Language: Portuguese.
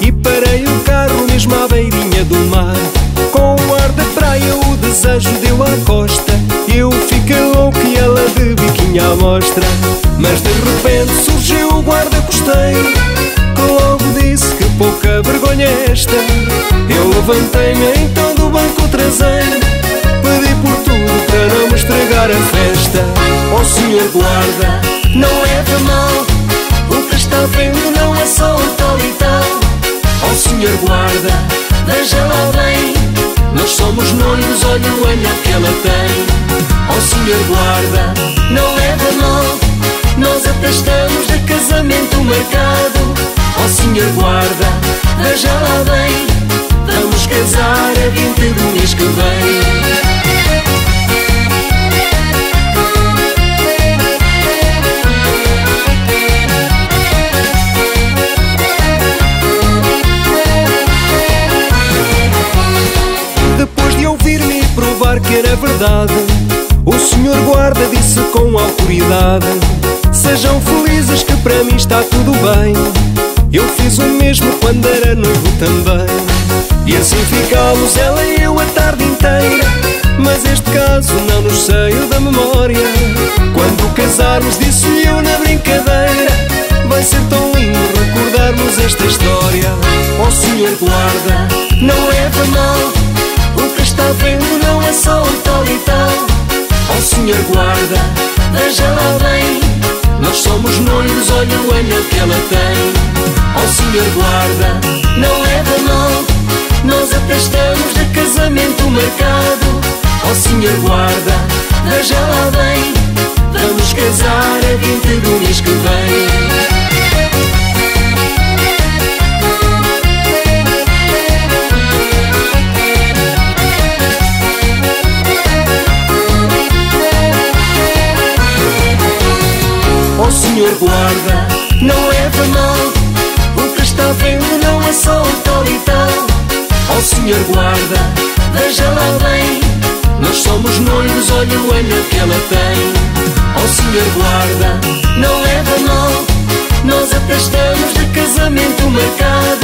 E parei o carro mesmo à beirinha do mar. Com o ar da praia o desejo deu à costa. Eu fiquei louco e ela de biquinho à mostra. Mas de repente surgiu o guarda costeiro Que logo disse que pouca vergonha é esta. Eu levantei-me então do banco traseiro Pedi por tudo para não me estragar a festa. Oh senhor guarda, não é de mal Somos noivos, olha o anel que ela tem. Oh, senhor guarda, não é de mal Nós até estamos de casamento marcado. Oh, senhor guarda, veja lá bem. Vamos casar a 20 do mês que vem verdade. O senhor guarda disse com autoridade: Sejam felizes que para mim está tudo bem. Eu fiz o mesmo quando era noivo também. E assim ficámos ela e eu a tarde inteira. Mas este caso não nos saiu da memória. Quando casarmos, disse-lhe eu na brincadeira: Vai ser tão lindo recordarmos esta história. Oh senhor guarda, não é de mal Senhor guarda, veja lá bem. Nós somos noivos, olha o anel que ela tem. Oh, senhor guarda, não é de mal. Nós até estamos de casamento marcado. Oh, senhor guarda, veja lá bem. Vamos casar a 20 do mês que vem Senhor guarda, não é mal. O que está vendo não é só o tal e tal Ó Senhor guarda, veja lá bem. Nós somos noivos, olha o anel que ela tem. Ó Senhor guarda, não é mal. Nós até estamos de casamento marcado